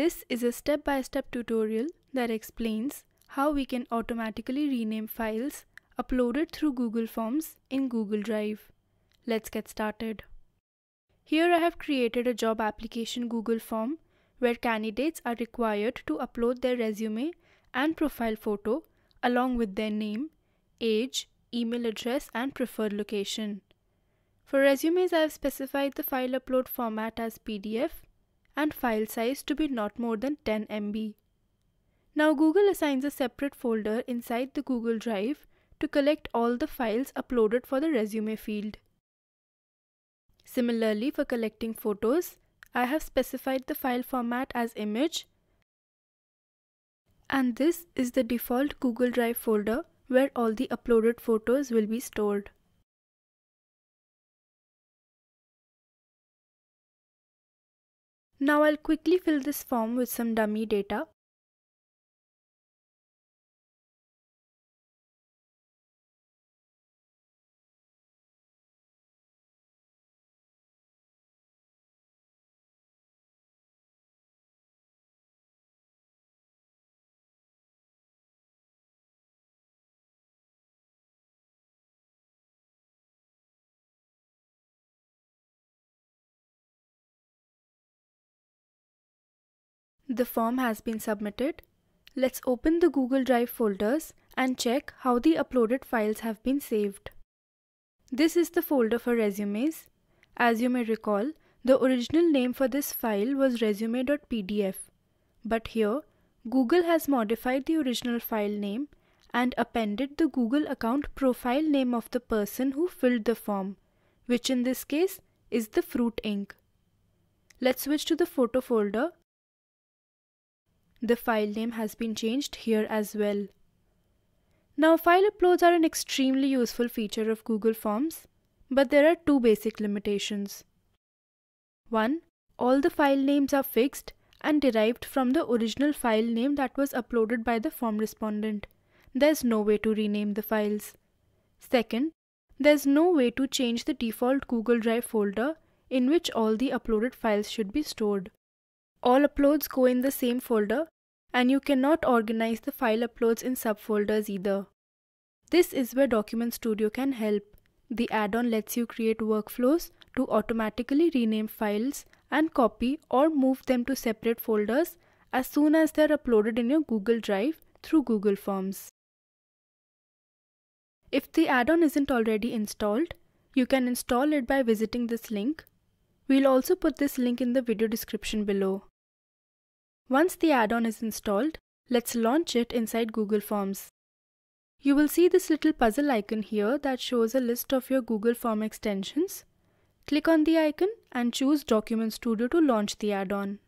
This is a step-by-step -step tutorial that explains how we can automatically rename files uploaded through Google Forms in Google Drive. Let's get started. Here I have created a job application Google form where candidates are required to upload their resume and profile photo along with their name, age, email address and preferred location. For resumes, I have specified the file upload format as PDF and file size to be not more than 10 MB. Now Google assigns a separate folder inside the Google Drive to collect all the files uploaded for the resume field. Similarly, for collecting photos, I have specified the file format as image and this is the default Google Drive folder where all the uploaded photos will be stored. Now I'll quickly fill this form with some dummy data. The form has been submitted. Let's open the Google Drive folders and check how the uploaded files have been saved. This is the folder for resumes. As you may recall, the original name for this file was resume.pdf. But here, Google has modified the original file name and appended the Google account profile name of the person who filled the form, which in this case is the Fruit Inc. Let's switch to the photo folder the file name has been changed here as well. Now file uploads are an extremely useful feature of Google Forms, but there are two basic limitations. 1. All the file names are fixed and derived from the original file name that was uploaded by the form respondent. There's no way to rename the files. Second, there's no way to change the default Google Drive folder in which all the uploaded files should be stored. All uploads go in the same folder and you cannot organize the file uploads in subfolders either. This is where Document Studio can help. The add-on lets you create workflows to automatically rename files and copy or move them to separate folders as soon as they're uploaded in your Google Drive through Google Forms. If the add-on isn't already installed, you can install it by visiting this link. We'll also put this link in the video description below. Once the add-on is installed, let's launch it inside Google Forms. You will see this little puzzle icon here that shows a list of your Google Form extensions. Click on the icon and choose Document Studio to launch the add-on.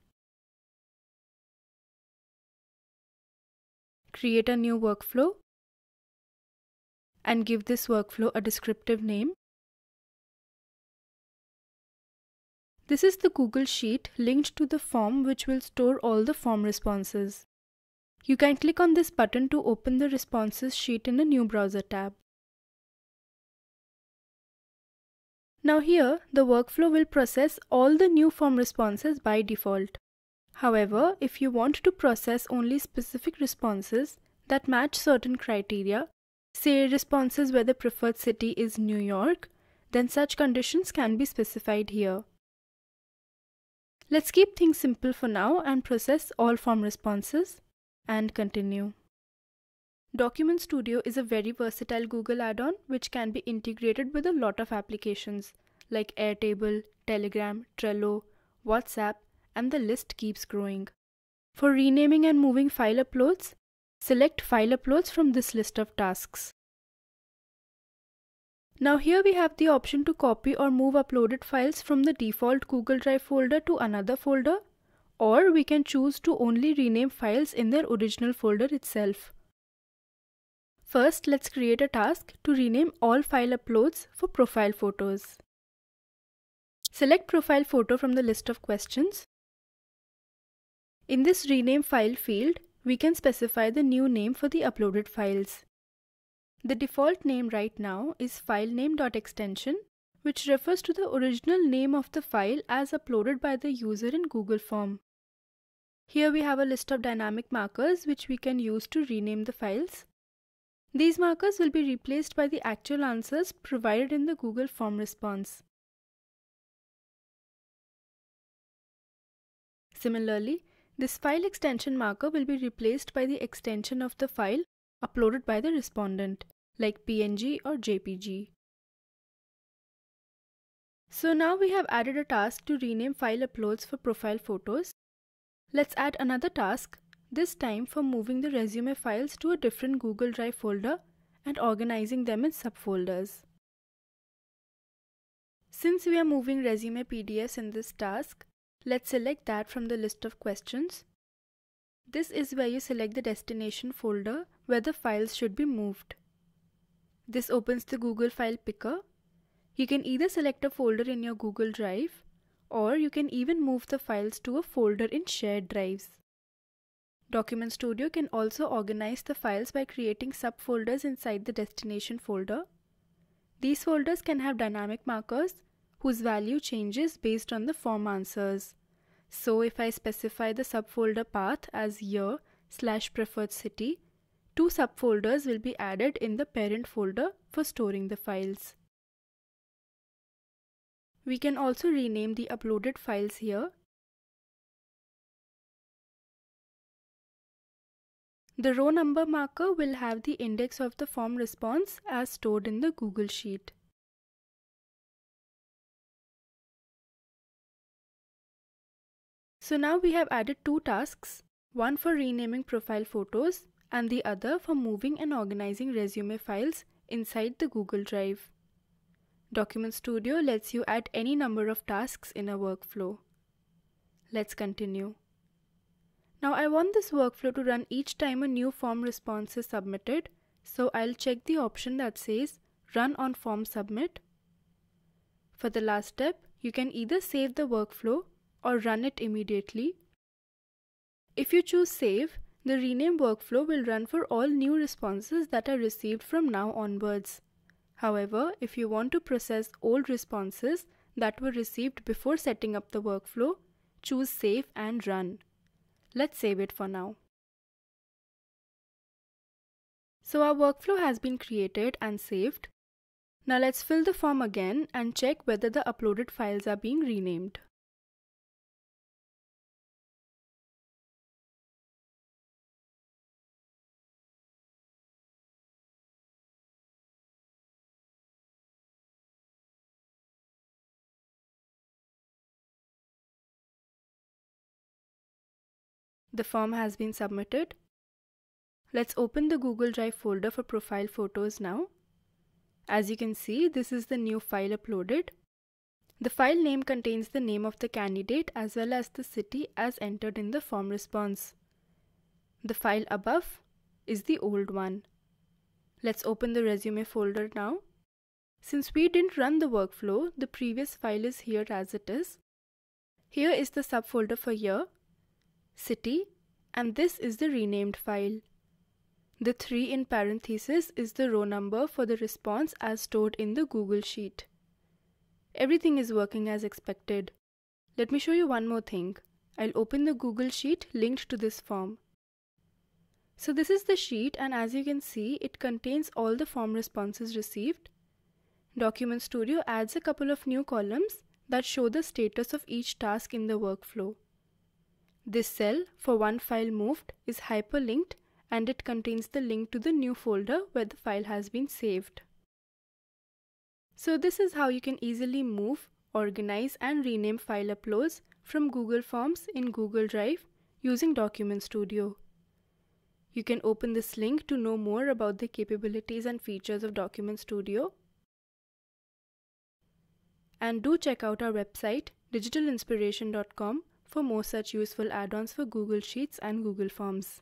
Create a new workflow and give this workflow a descriptive name. This is the Google Sheet linked to the form which will store all the form responses. You can click on this button to open the responses sheet in a new browser tab. Now here, the workflow will process all the new form responses by default. However, if you want to process only specific responses that match certain criteria, say responses where the preferred city is New York, then such conditions can be specified here. Let's keep things simple for now and process all form responses and continue. Document Studio is a very versatile Google add-on which can be integrated with a lot of applications like Airtable, Telegram, Trello, WhatsApp, and the list keeps growing. For renaming and moving file uploads, select File Uploads from this list of tasks. Now here we have the option to copy or move uploaded files from the default Google Drive folder to another folder or we can choose to only rename files in their original folder itself. First, let's create a task to rename all file uploads for profile photos. Select profile photo from the list of questions. In this rename file field, we can specify the new name for the uploaded files. The default name right now is filename.extension, which refers to the original name of the file as uploaded by the user in Google Form. Here we have a list of dynamic markers which we can use to rename the files. These markers will be replaced by the actual answers provided in the Google form response. Similarly, this file extension marker will be replaced by the extension of the file uploaded by the respondent, like PNG or JPG. So now we have added a task to rename file uploads for profile photos. Let's add another task, this time for moving the resume files to a different Google Drive folder and organizing them in subfolders. Since we are moving resume PDFs in this task, let's select that from the list of questions. This is where you select the destination folder where the files should be moved. This opens the Google File Picker. You can either select a folder in your Google Drive or you can even move the files to a folder in shared drives. Document Studio can also organize the files by creating subfolders inside the destination folder. These folders can have dynamic markers whose value changes based on the form answers. So if I specify the subfolder path as year slash preferred city, two subfolders will be added in the parent folder for storing the files. We can also rename the uploaded files here. The row number marker will have the index of the form response as stored in the Google Sheet. So now we have added two tasks, one for renaming profile photos and the other for moving and organizing resume files inside the Google Drive. Document Studio lets you add any number of tasks in a workflow. Let's continue. Now I want this workflow to run each time a new form response is submitted, so I'll check the option that says Run on Form Submit. For the last step, you can either save the workflow or run it immediately. If you choose Save, the rename workflow will run for all new responses that are received from now onwards. However, if you want to process old responses that were received before setting up the workflow, choose Save and Run. Let's save it for now. So our workflow has been created and saved. Now let's fill the form again and check whether the uploaded files are being renamed. The form has been submitted. Let's open the Google Drive folder for profile photos now. As you can see, this is the new file uploaded. The file name contains the name of the candidate as well as the city as entered in the form response. The file above is the old one. Let's open the resume folder now. Since we didn't run the workflow, the previous file is here as it is. Here is the subfolder for year city, and this is the renamed file. The 3 in parenthesis is the row number for the response as stored in the Google Sheet. Everything is working as expected. Let me show you one more thing. I'll open the Google Sheet linked to this form. So this is the sheet and as you can see, it contains all the form responses received. Document Studio adds a couple of new columns that show the status of each task in the workflow. This cell for one file moved is hyperlinked and it contains the link to the new folder where the file has been saved. So this is how you can easily move, organize and rename file uploads from Google Forms in Google Drive using Document Studio. You can open this link to know more about the capabilities and features of Document Studio. And do check out our website digitalinspiration.com for more such useful add-ons for Google Sheets and Google Forms.